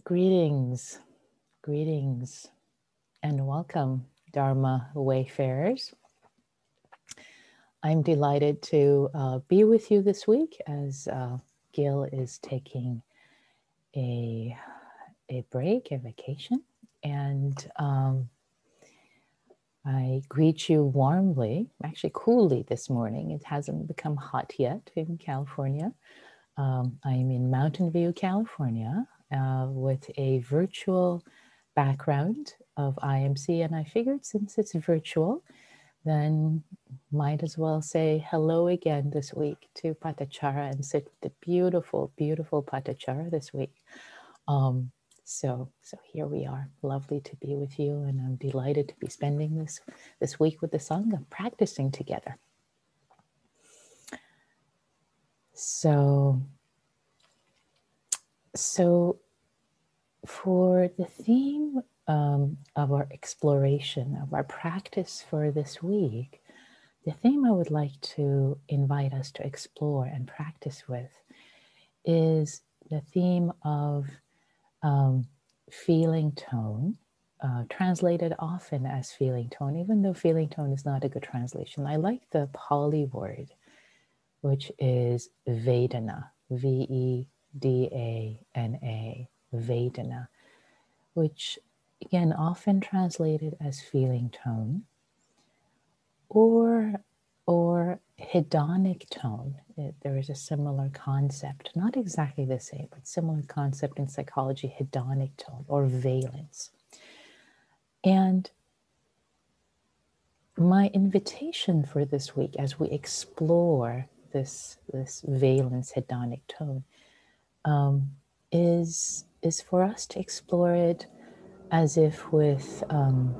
Greetings, greetings, and welcome, Dharma Wayfarers. I'm delighted to uh, be with you this week as uh, Gil is taking a, a break, a vacation, and um, I greet you warmly, actually coolly this morning. It hasn't become hot yet in California. Um, I'm in Mountain View, California, uh, with a virtual background of IMC. And I figured since it's virtual, then might as well say hello again this week to Patachara and sit the beautiful, beautiful Patachara this week. Um, so, so here we are. Lovely to be with you, and I'm delighted to be spending this this week with the Sangha, practicing together. So, so for the theme um, of our exploration, of our practice for this week, the theme I would like to invite us to explore and practice with is the theme of um, feeling tone, uh, translated often as feeling tone, even though feeling tone is not a good translation. I like the Pali word, which is Vedana, V E D A N A, Vedana, which again often translated as feeling tone or or hedonic tone. It, there is a similar concept, not exactly the same, but similar concept in psychology, hedonic tone or valence. And my invitation for this week as we explore this, this valence hedonic tone um, is, is for us to explore it as if with um,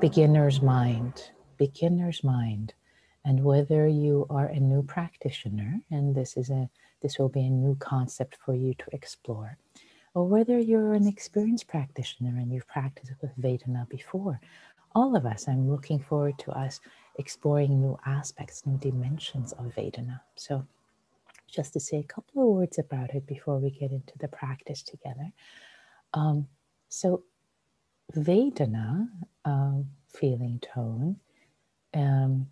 beginner's mind, beginner's mind. And whether you are a new practitioner, and this is a this will be a new concept for you to explore, or whether you're an experienced practitioner and you've practiced with Vedana before, all of us, I'm looking forward to us exploring new aspects, new dimensions of Vedana. So, just to say a couple of words about it before we get into the practice together. Um, so, Vedana, um, feeling tone, um,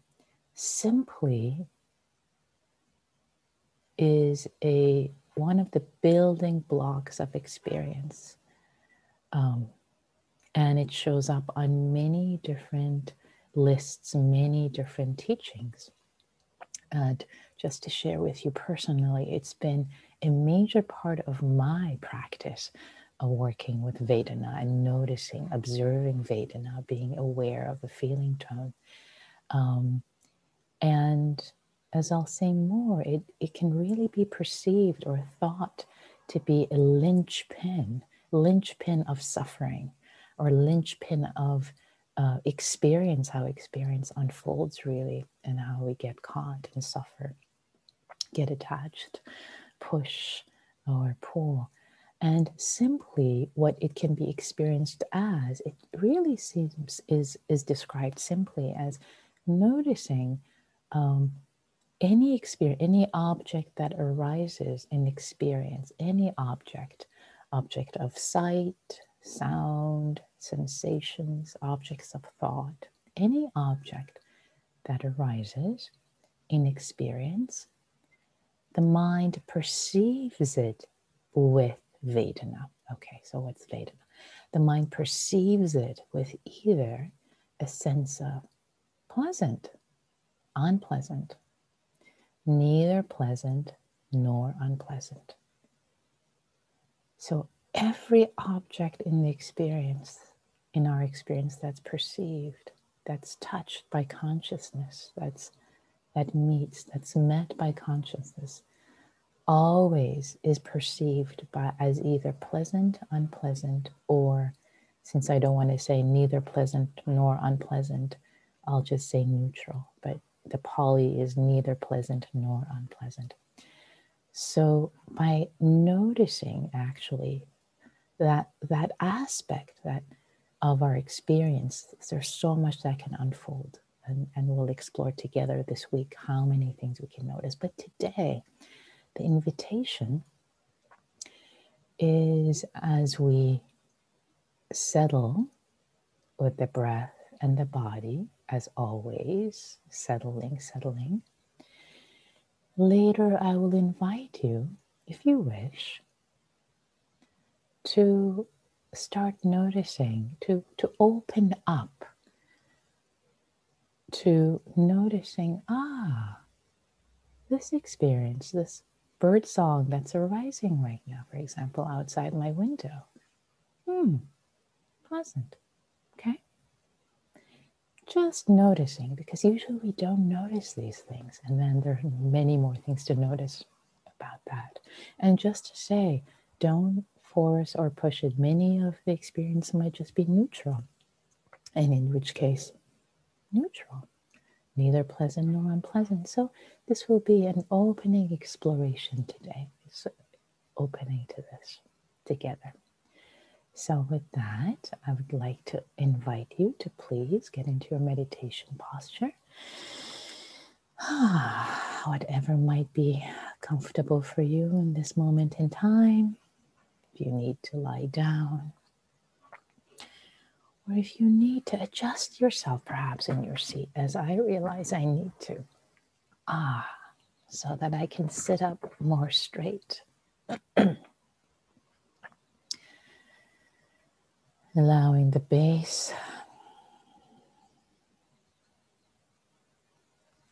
simply is a one of the building blocks of experience. Um, and it shows up on many different lists, many different teachings. And just to share with you personally, it's been a major part of my practice of working with Vedana and noticing, observing Vedana, being aware of the feeling tone. Um, and as I'll say more, it, it can really be perceived or thought to be a linchpin, linchpin of suffering, or linchpin of uh, experience, how experience unfolds really, and how we get caught and suffer, get attached, push, or pull. And simply what it can be experienced as, it really seems is, is described simply as noticing um, any experience, any object that arises in experience, any object, object of sight, sound, sensations, objects of thought, any object that arises in experience, the mind perceives it with Vedana. Okay, so what's Vedana? The mind perceives it with either a sense of pleasant, unpleasant, neither pleasant nor unpleasant. So every object in the experience, in our experience that's perceived, that's touched by consciousness, that's that meets, that's met by consciousness, always is perceived by as either pleasant, unpleasant, or since I don't want to say neither pleasant nor unpleasant, I'll just say neutral. But the Pali is neither pleasant nor unpleasant. So by noticing actually that that aspect that of our experience, there's so much that can unfold. And, and we'll explore together this week how many things we can notice. But today, the invitation is as we settle with the breath and the body, as always, settling, settling. Later, I will invite you, if you wish, to start noticing, to, to open up to noticing, ah, this experience, this bird song that's arising right now, for example, outside my window. Hmm, pleasant. Okay. Just noticing, because usually we don't notice these things, and then there are many more things to notice about that. And just to say, don't force or push it. Many of the experience might just be neutral, and in which case, neutral, neither pleasant nor unpleasant. So this will be an opening exploration today. Opening to this together. So with that, I would like to invite you to please get into your meditation posture. Whatever might be comfortable for you in this moment in time. If you need to lie down, or if you need to adjust yourself perhaps in your seat, as I realize I need to. Ah, so that I can sit up more straight. Allowing the base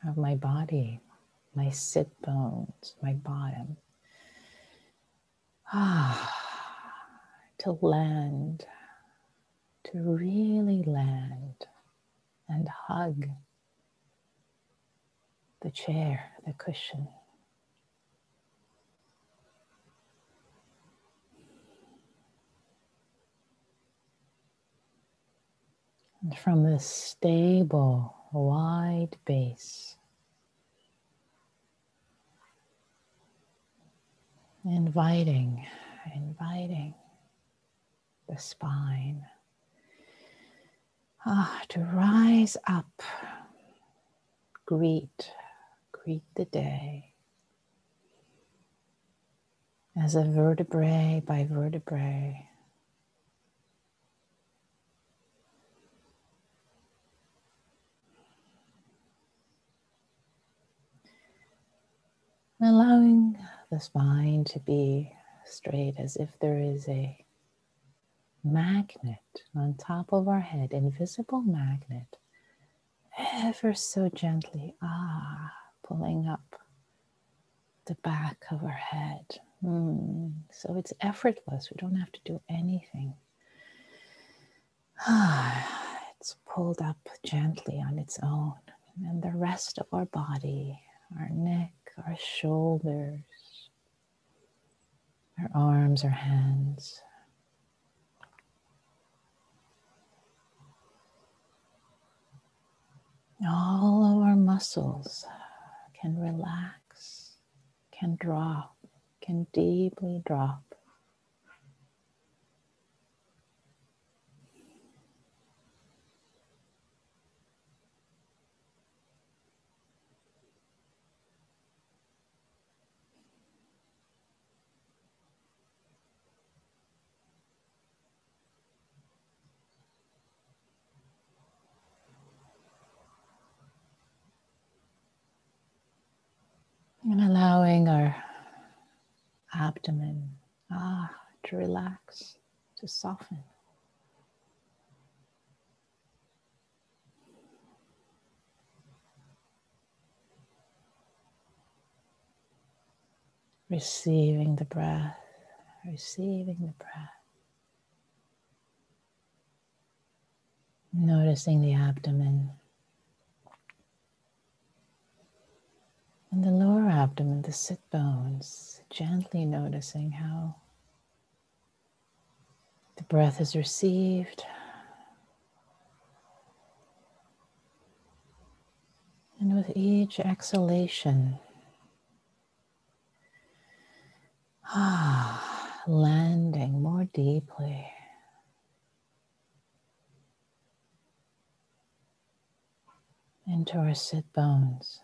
of my body, my sit bones, my bottom, ah, to land to really land and hug the chair, the cushion. And from this stable, wide base, inviting, inviting the spine Ah, to rise up, greet, greet the day as a vertebrae by vertebrae. Allowing the spine to be straight as if there is a magnet on top of our head, invisible magnet, ever so gently, ah, pulling up the back of our head. Mm, so it's effortless. We don't have to do anything. Ah, it's pulled up gently on its own. And the rest of our body, our neck, our shoulders, our arms, our hands, all of our muscles can relax, can drop, can deeply drop. And allowing our abdomen ah, to relax, to soften. Receiving the breath, receiving the breath. Noticing the abdomen. And the lower abdomen, the sit bones, gently noticing how the breath is received. And with each exhalation, ah, landing more deeply. Into our sit bones.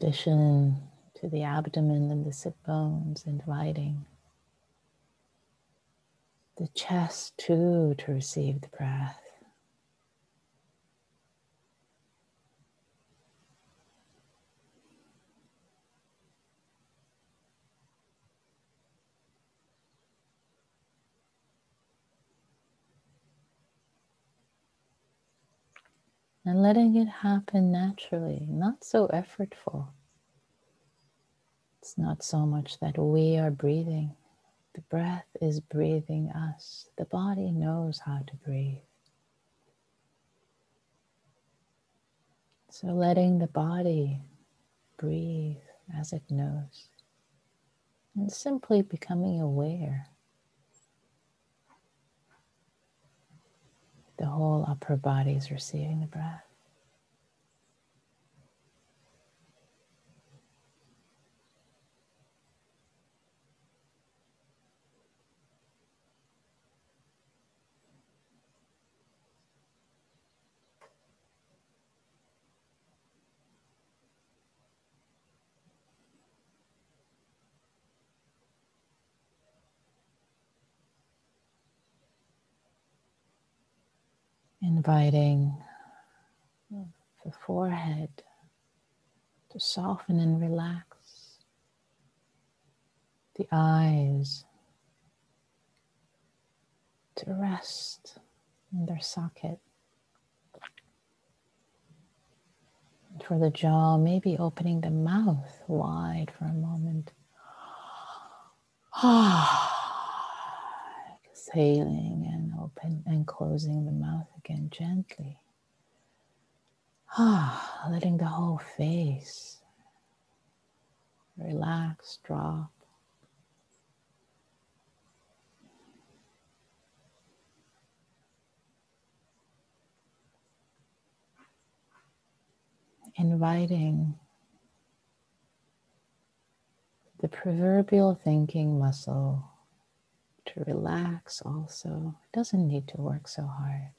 Addition to the abdomen and the sit bones, inviting the chest too to receive the breath. And letting it happen naturally, not so effortful. It's not so much that we are breathing, the breath is breathing us. The body knows how to breathe. So letting the body breathe as it knows and simply becoming aware. The whole upper body is receiving the breath. Inviting the forehead to soften and relax, the eyes to rest in their socket. And For the jaw, maybe opening the mouth wide for a moment. Ah. Exhaling and open and closing the mouth again gently. Ah, letting the whole face relax, drop. Inviting the proverbial thinking muscle to relax also. It doesn't need to work so hard.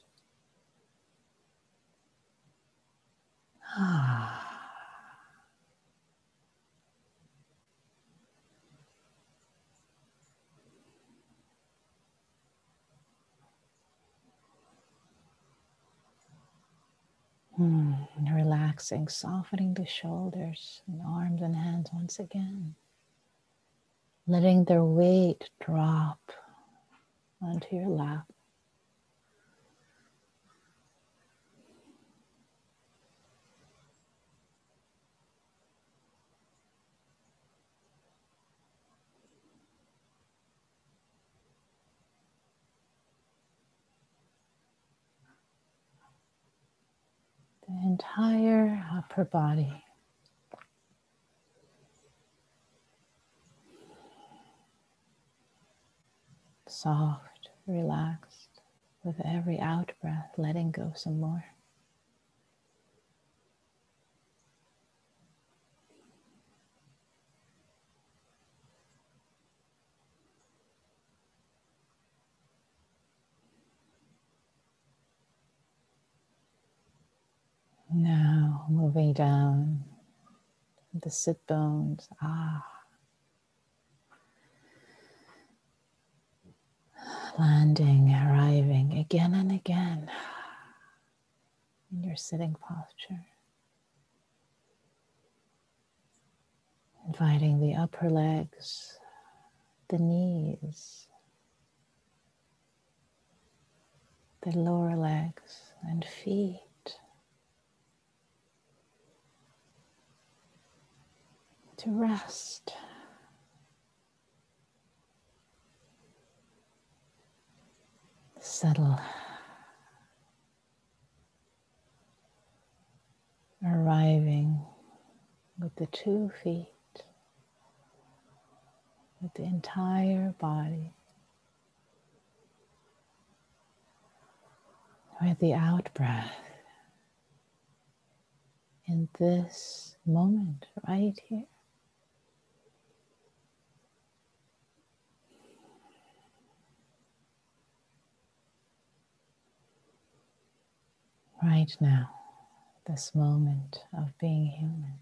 Ah. Hmm. Relaxing, softening the shoulders and arms and hands once again. Letting their weight drop onto your lap. The entire upper body. Soft relaxed with every out breath, letting go some more. Now moving down the sit bones. Ah. Landing, arriving again and again in your sitting posture. Inviting the upper legs, the knees, the lower legs and feet. To rest. Settle. Arriving with the two feet, with the entire body, with the out breath in this moment right here. Right now, this moment of being human.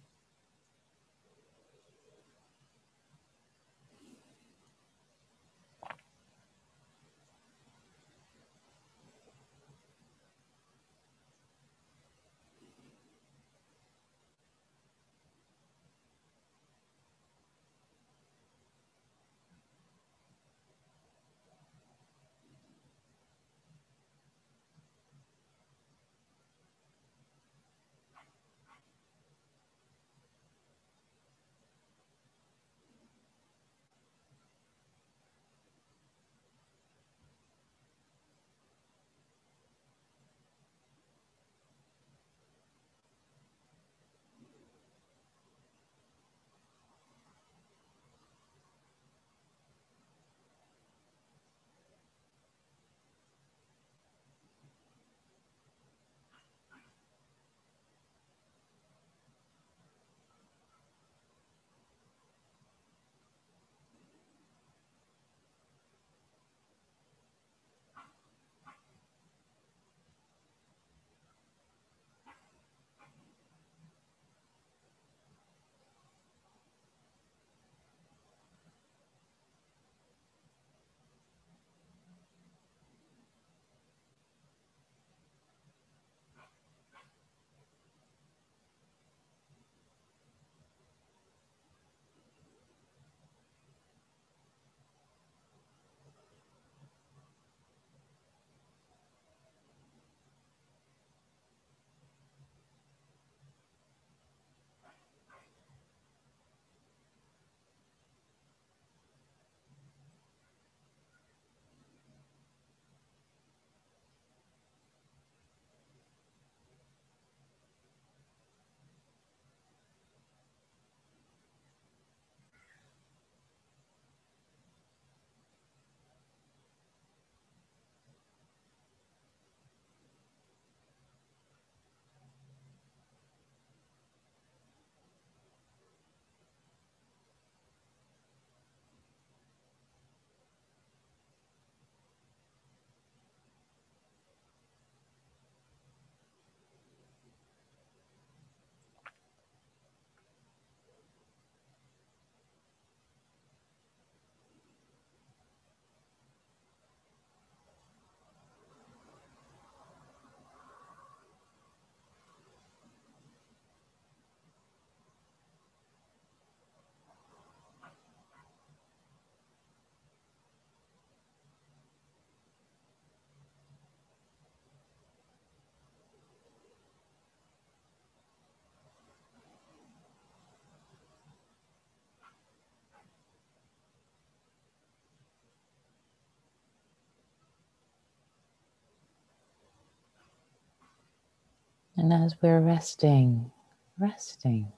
And as we're resting, resting,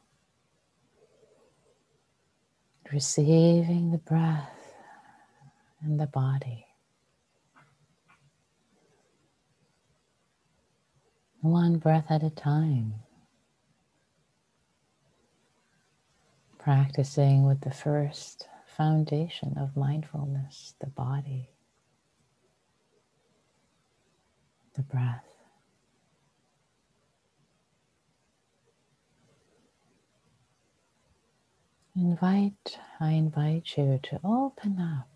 receiving the breath and the body. One breath at a time. Practicing with the first foundation of mindfulness, the body, the breath. Invite, I invite you to open up,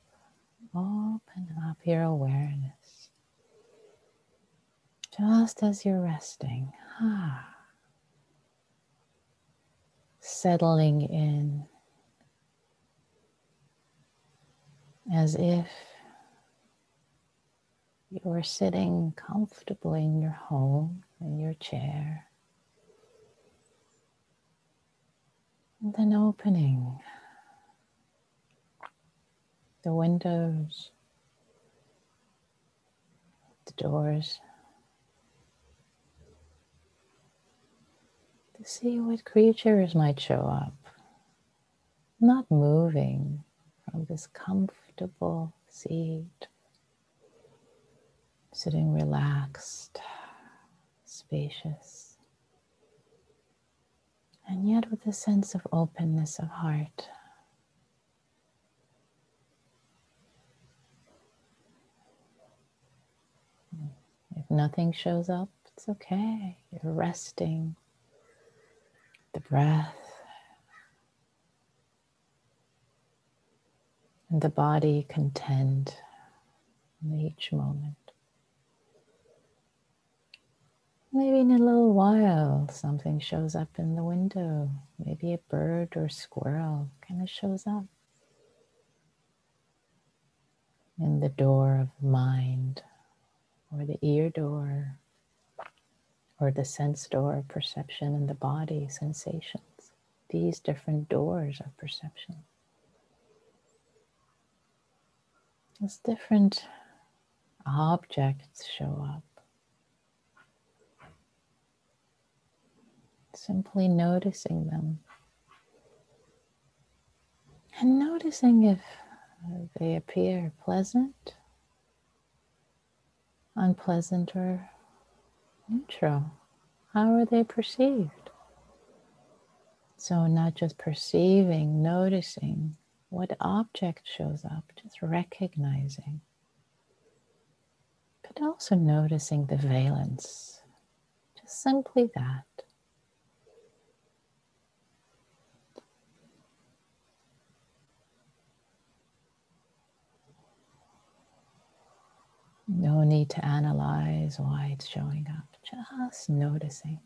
open up your awareness. Just as you're resting, ah, settling in as if you're sitting comfortably in your home, in your chair. And then opening the windows, the doors, to see what creatures might show up, not moving from this comfortable seat, sitting relaxed, spacious and yet with a sense of openness of heart. Hmm. If nothing shows up, it's okay. You're resting, the breath, and the body content in each moment. Maybe in a little while something shows up in the window. Maybe a bird or squirrel kind of shows up in the door of mind or the ear door or the sense door of perception in the body, sensations. These different doors of perception. As different objects show up. Simply noticing them. And noticing if they appear pleasant, unpleasant, or neutral. How are they perceived? So, not just perceiving, noticing what object shows up, just recognizing, but also noticing the valence. Just simply that. No need to analyze why it's showing up. Just noticing.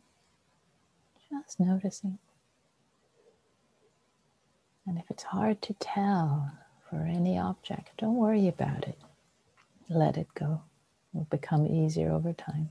Just noticing. And if it's hard to tell for any object, don't worry about it. Let it go. It will become easier over time.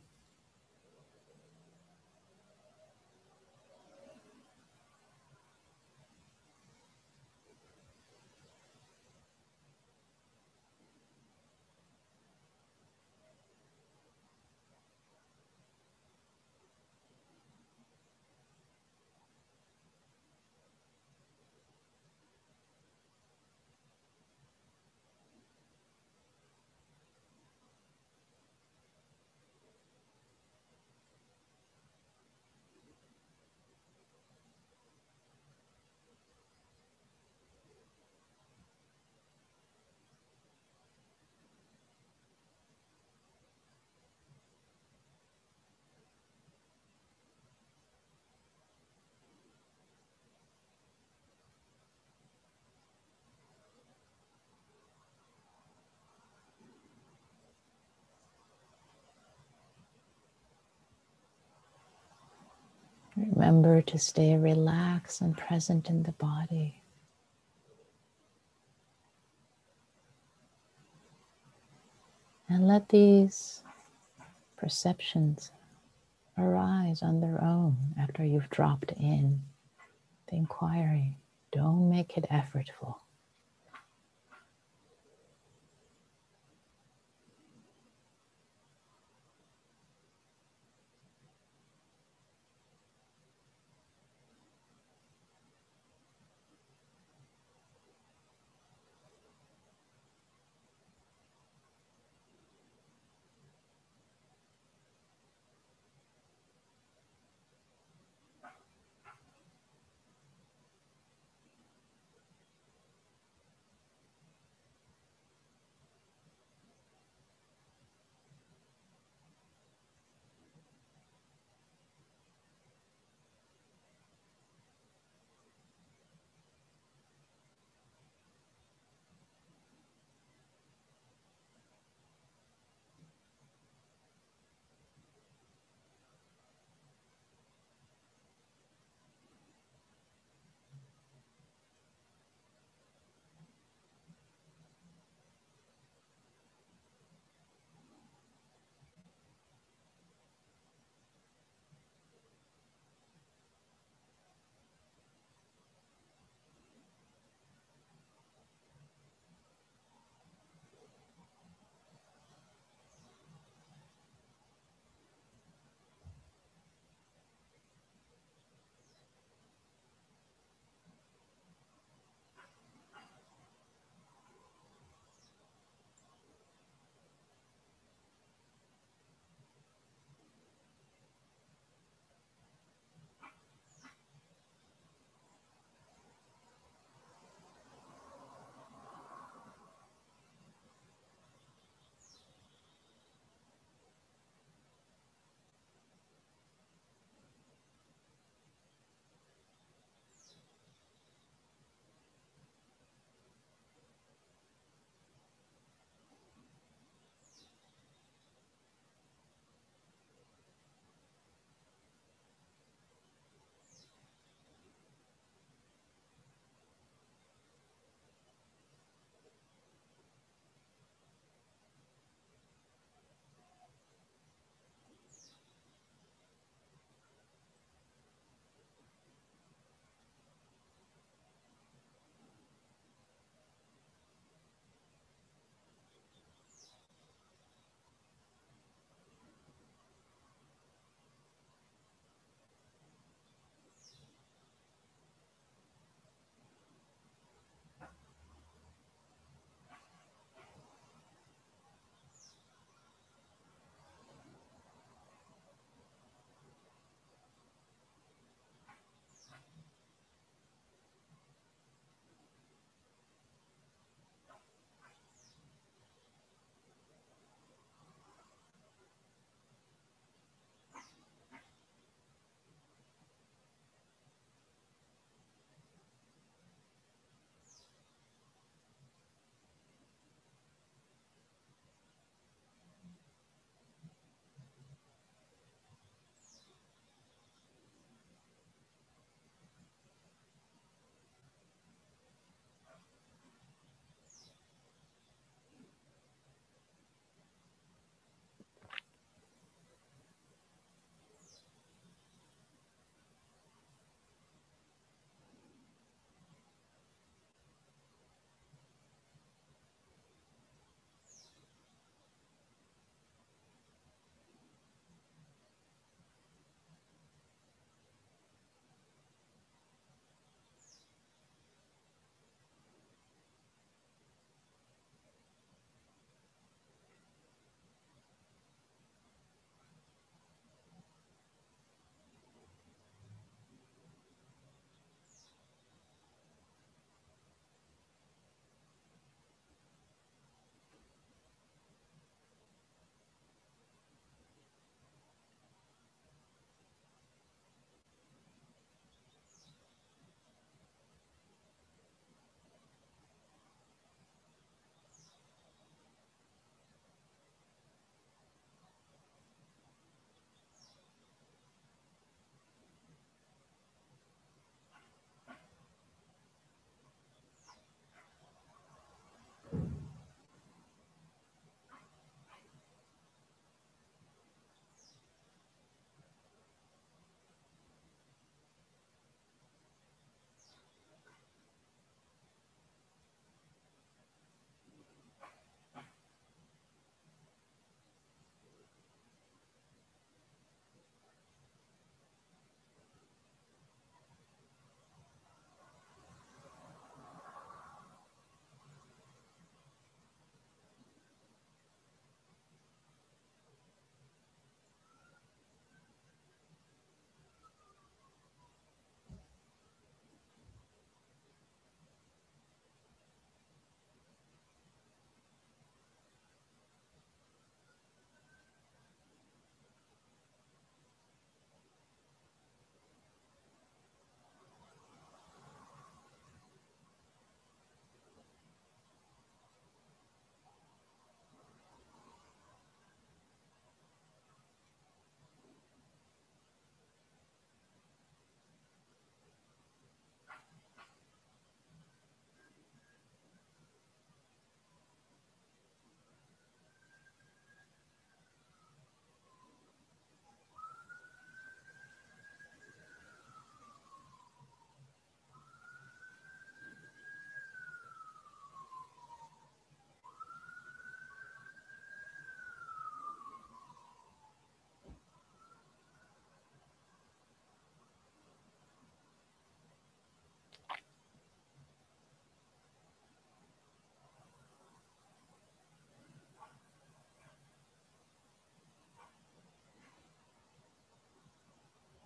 Remember to stay relaxed and present in the body. And let these perceptions arise on their own after you've dropped in the inquiry. Don't make it effortful.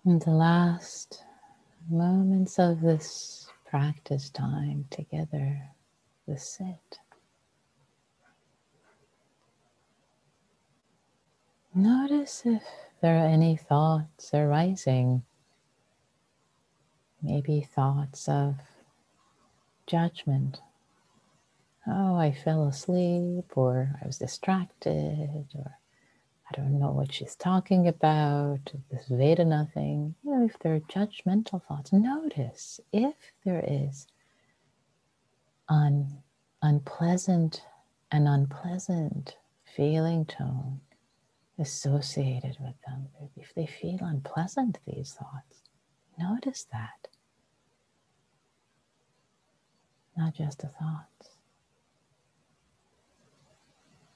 And the last moments of this practice time together, the sit. Notice if there are any thoughts arising. Maybe thoughts of judgment. Oh, I fell asleep, or I was distracted, or I don't know what she's talking about, this Vedana thing. You know, if there are judgmental thoughts, notice if there is un, unpleasant and unpleasant feeling tone associated with them. If they feel unpleasant, these thoughts, notice that. Not just the thoughts.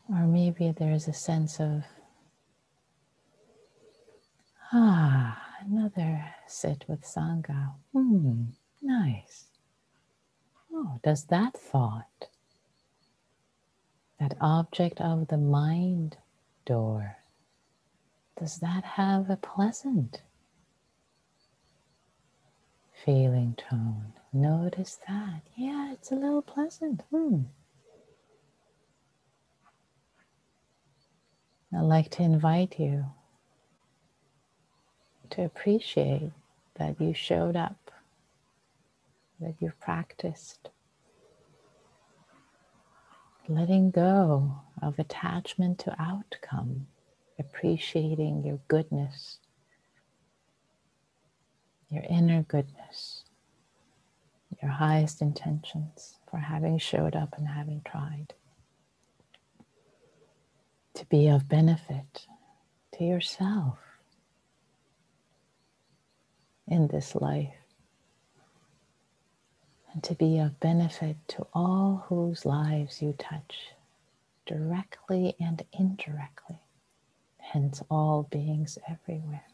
Or maybe there's a sense of, ah, another sit with Sangha. Hmm, nice. Oh, does that thought, that object of the mind door, does that have a pleasant feeling tone? Notice that. Yeah, it's a little pleasant. Hmm. I'd like to invite you to appreciate that you showed up, that you've practiced. Letting go of attachment to outcome appreciating your goodness, your inner goodness, your highest intentions for having showed up and having tried to be of benefit to yourself in this life and to be of benefit to all whose lives you touch directly and indirectly hence all beings everywhere.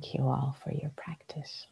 Thank you all for your practice.